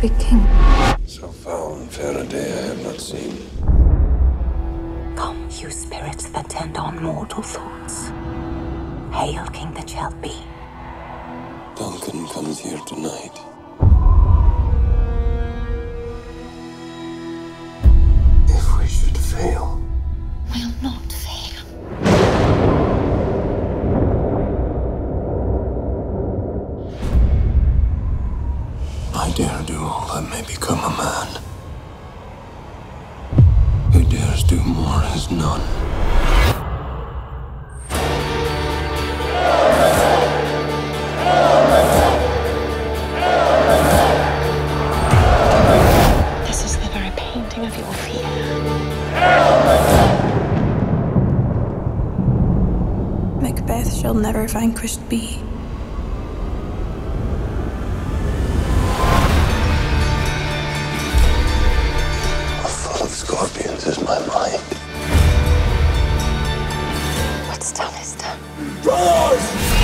be king. So foul and fair a day I have not seen. Come, you spirits that tend on mortal thoughts. Hail, King that shall be. Duncan comes here tonight. If we should fail, dare do all that may become a man. Who dares do more is none. This is the very painting of your fear. Macbeth shall never vanquished be. my mind. What's done is done. Doors!